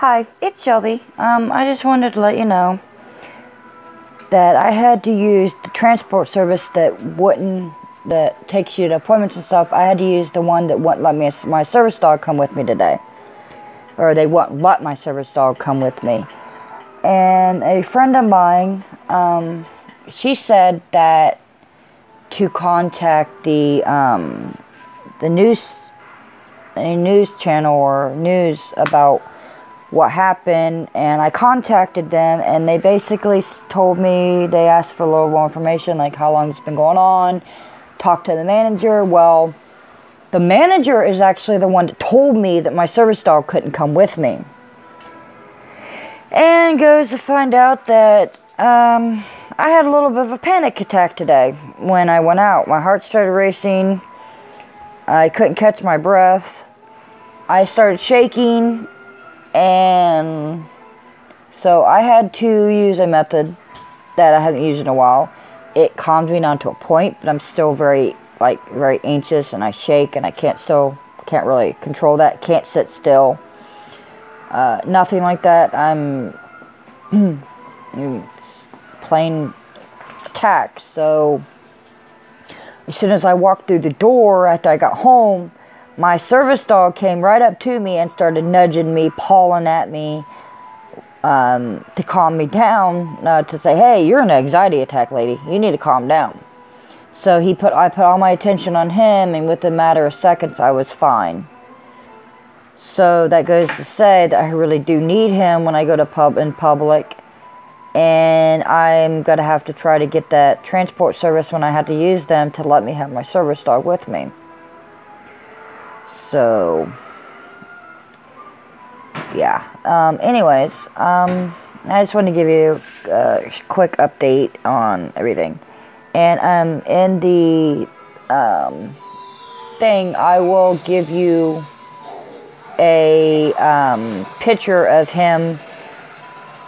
Hi, it's Shelby. Um, I just wanted to let you know that I had to use the transport service that wouldn't that takes you to appointments and stuff. I had to use the one that wouldn't let me my service dog come with me today, or they wouldn't let my service dog come with me. And a friend of mine, um, she said that to contact the um, the news a news channel or news about what happened and I contacted them and they basically told me they asked for a little more information like how long it's been going on talked to the manager. Well the manager is actually the one that told me that my service dog couldn't come with me. And goes to find out that um, I had a little bit of a panic attack today when I went out. My heart started racing. I couldn't catch my breath. I started shaking and so I had to use a method that I haven't used in a while. It calms me down to a point, but I'm still very like very anxious and I shake and I can't still can't really control that. Can't sit still. Uh, nothing like that. I'm plain attack. So as soon as I walked through the door after I got home, my service dog came right up to me and started nudging me, pawing at me um, to calm me down, uh, to say, "Hey, you're an anxiety attack, lady. You need to calm down." So he put, I put all my attention on him, and within a matter of seconds, I was fine. So that goes to say that I really do need him when I go to pub in public, and I'm gonna have to try to get that transport service when I have to use them to let me have my service dog with me. So, yeah. Um, anyways, um, I just want to give you a quick update on everything. And um, in the um, thing, I will give you a um, picture of him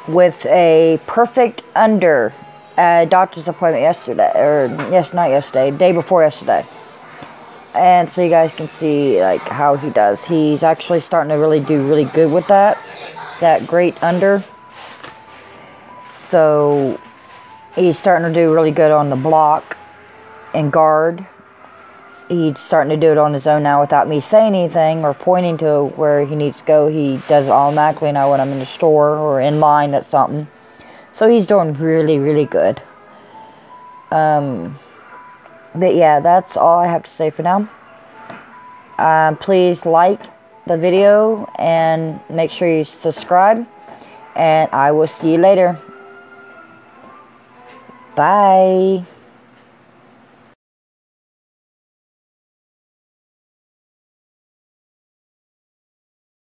with a perfect under a doctor's appointment yesterday, or yes, not yesterday, day before yesterday and so you guys can see like how he does. He's actually starting to really do really good with that, that great under. So he's starting to do really good on the block and guard. He's starting to do it on his own now without me saying anything or pointing to where he needs to go. He does it automatically now when I'm in the store or in line. at something. So he's doing really, really good. Um, but yeah, that's all I have to say for now. Uh, please like the video and make sure you subscribe. And I will see you later. Bye.